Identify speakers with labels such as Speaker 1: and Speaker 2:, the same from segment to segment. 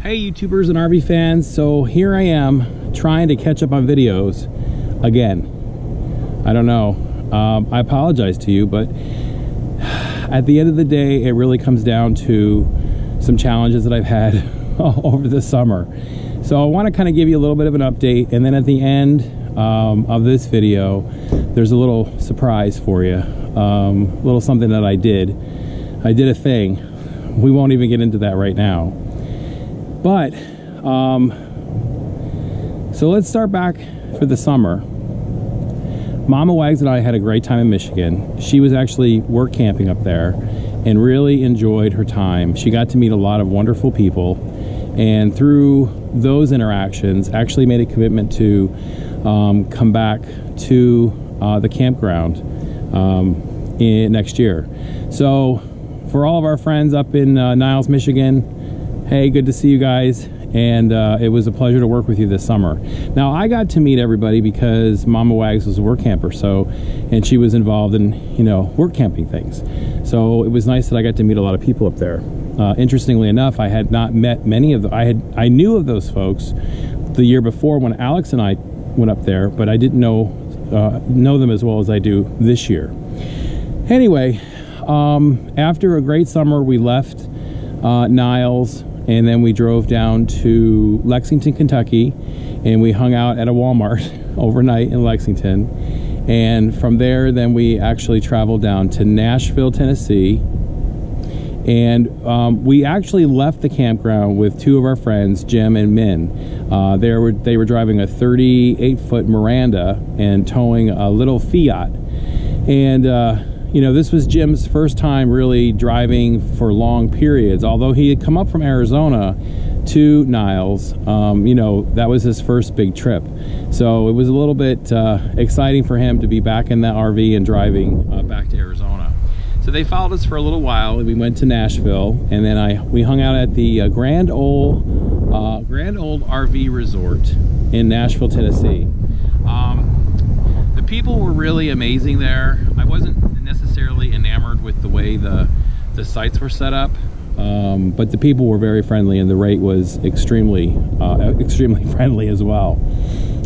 Speaker 1: Hey YouTubers and RV fans, so here I am trying to catch up on videos again. I don't know, um, I apologize to you, but at the end of the day, it really comes down to some challenges that I've had over the summer. So I want to kind of give you a little bit of an update, and then at the end um, of this video, there's a little surprise for you, um, a little something that I did. I did a thing. We won't even get into that right now. But, um, so let's start back for the summer. Mama Wags and I had a great time in Michigan. She was actually work camping up there and really enjoyed her time. She got to meet a lot of wonderful people and through those interactions actually made a commitment to um, come back to uh, the campground um, in next year. So for all of our friends up in uh, Niles, Michigan, hey, good to see you guys. And uh, it was a pleasure to work with you this summer. Now, I got to meet everybody because Mama Wags was a work camper, so, and she was involved in, you know, work camping things. So it was nice that I got to meet a lot of people up there. Uh, interestingly enough, I had not met many of the, I had, I knew of those folks the year before when Alex and I went up there, but I didn't know, uh, know them as well as I do this year. Anyway, um, after a great summer, we left uh, Niles and then we drove down to Lexington, Kentucky, and we hung out at a Walmart overnight in Lexington. And from there, then we actually traveled down to Nashville, Tennessee. And um, we actually left the campground with two of our friends, Jim and Min. Uh, they, were, they were driving a 38 foot Mirada and towing a little Fiat. And uh, you know, this was Jim's first time really driving for long periods. Although he had come up from Arizona to Niles, um, you know, that was his first big trip. So it was a little bit uh, exciting for him to be back in that RV and driving uh, back to Arizona. So they followed us for a little while, and we went to Nashville, and then I we hung out at the uh, Grand Ole uh, Grand Ole RV Resort in Nashville, Tennessee. Um, the people were really amazing there. I wasn't necessarily enamored with the way the the sites were set up um, but the people were very friendly and the rate was extremely uh, extremely friendly as well.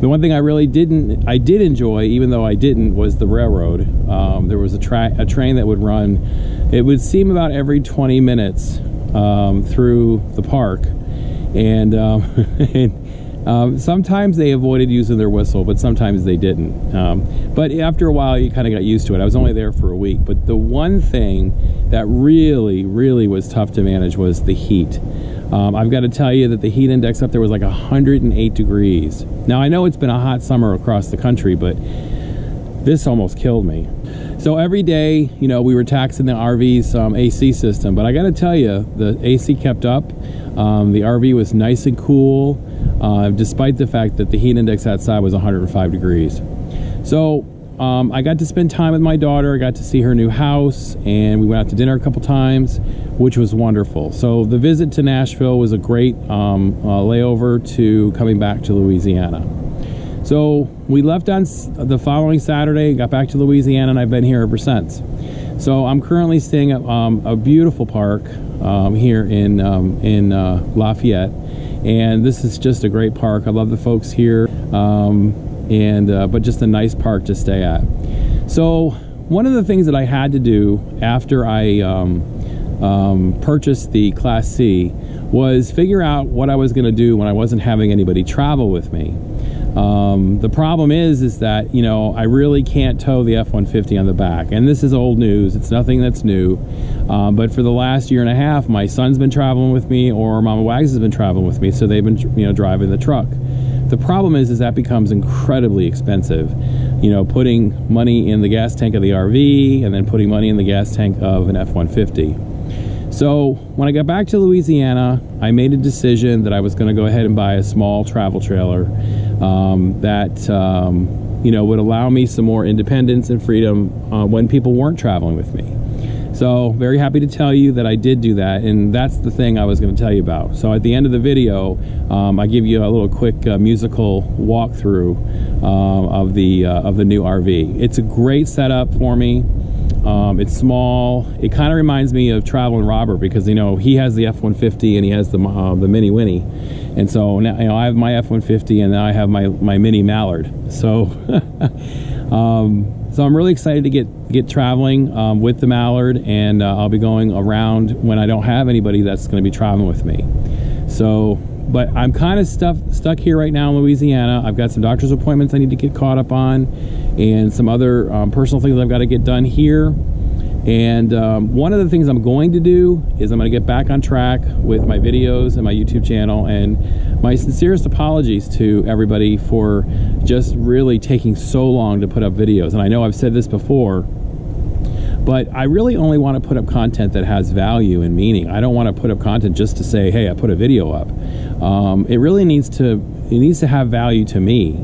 Speaker 1: The one thing I really didn't I did enjoy even though I didn't was the railroad. Um, there was a, a train that would run it would seem about every 20 minutes um, through the park. And, um, and um, sometimes they avoided using their whistle, but sometimes they didn't. Um, but after a while, you kind of got used to it. I was only there for a week. But the one thing that really, really was tough to manage was the heat. Um, I've got to tell you that the heat index up there was like 108 degrees. Now, I know it's been a hot summer across the country, but this almost killed me. So every day, you know, we were taxing the RV's um, AC system, but I got to tell you, the AC kept up. Um, the RV was nice and cool uh, despite the fact that the heat index outside was 105 degrees. So um, I got to spend time with my daughter. I got to see her new house, and we went out to dinner a couple times, which was wonderful. So the visit to Nashville was a great um, uh, layover to coming back to Louisiana. So we left on the following Saturday, got back to Louisiana, and I've been here ever since. So I'm currently staying at um, a beautiful park um, here in um, in uh, Lafayette and this is just a great park. I love the folks here, um, and uh, but just a nice park to stay at. So one of the things that I had to do after I um, um, purchased the Class C was figure out what I was going to do when I wasn't having anybody travel with me. Um, the problem is, is that, you know, I really can't tow the F-150 on the back. And this is old news. It's nothing that's new. Um, but for the last year and a half, my son's been traveling with me or Mama Wags has been traveling with me. So they've been, you know, driving the truck. The problem is, is that becomes incredibly expensive. You know, putting money in the gas tank of the RV and then putting money in the gas tank of an F-150. So when I got back to Louisiana, I made a decision that I was going to go ahead and buy a small travel trailer um, that um, you know would allow me some more independence and freedom uh, when people weren't traveling with me. So very happy to tell you that I did do that, and that's the thing I was going to tell you about. So at the end of the video, um, I give you a little quick uh, musical walkthrough uh, of the uh, of the new RV. It's a great setup for me. Um, it's small. It kind of reminds me of Traveling Robert because you know he has the F-150 and he has the uh, the Mini Winnie, and so now you know I have my F-150 and then I have my my Mini Mallard. So, um, so I'm really excited to get get traveling um, with the Mallard, and uh, I'll be going around when I don't have anybody that's going to be traveling with me. So, but I'm kind of stuff stuck here right now in Louisiana. I've got some doctor's appointments I need to get caught up on and some other um, personal things I've got to get done here. And um, one of the things I'm going to do is I'm going to get back on track with my videos and my YouTube channel. And my sincerest apologies to everybody for just really taking so long to put up videos. And I know I've said this before, but I really only want to put up content that has value and meaning. I don't want to put up content just to say, hey, I put a video up. Um, it really needs to it needs to have value to me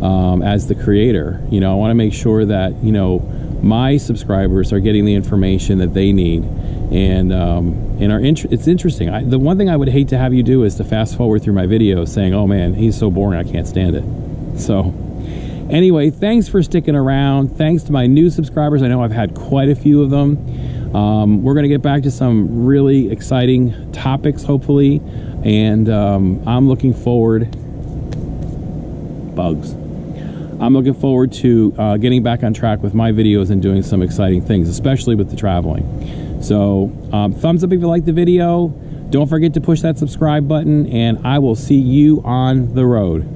Speaker 1: um, as the creator. You know, I want to make sure that you know my subscribers are getting the information that they need, and um, and are int- it's interesting. I, the one thing I would hate to have you do is to fast forward through my videos saying, "Oh man, he's so boring, I can't stand it." So. Anyway, thanks for sticking around. Thanks to my new subscribers. I know I've had quite a few of them. Um, we're going to get back to some really exciting topics, hopefully. And um, I'm looking forward. Bugs. I'm looking forward to uh, getting back on track with my videos and doing some exciting things, especially with the traveling. So, um, thumbs up if you like the video. Don't forget to push that subscribe button, and I will see you on the road.